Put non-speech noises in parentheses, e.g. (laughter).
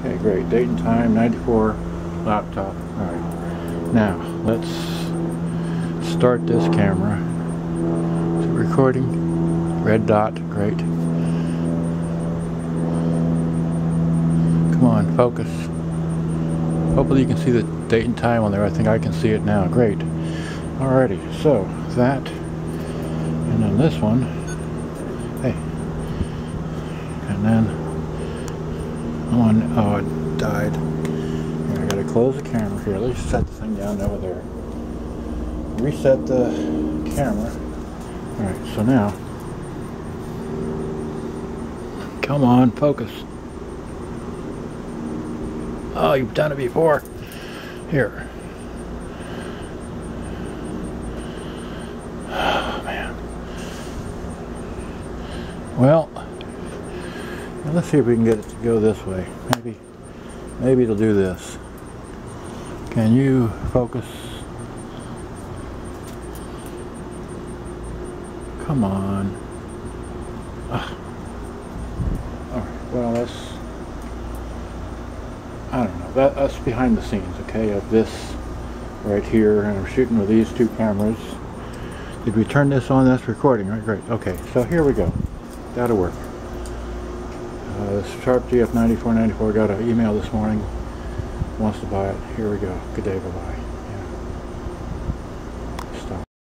Okay, great. Date and time, 94 laptop. Alright. Now, let's start this camera. Is it recording? Red dot. Great. Come on, focus. Hopefully you can see the date and time on there. I think I can see it now. Great. Alrighty, so that, and then this one, hey, and then, on, oh, it died. Here, I gotta close the camera here. Let's set the thing down over there. Reset the camera. Alright, so now, come on, focus. Oh, you've done it before. Here. (sighs) Oh, man. Well, let's see if we can get it to go this way. Maybe, maybe it'll do this. Can you focus? Come on. Ah. All right. Well, that's I don't know. That, that's behind the scenes, okay, of this right here. And I'm shooting with these two cameras. Did we turn this on? That's recording, right? Great. Okay, so here we go. That'll work. Uh, Sharp GF9494 got an email this morning. Wants to buy it. Here we go. Good day. Bye-bye.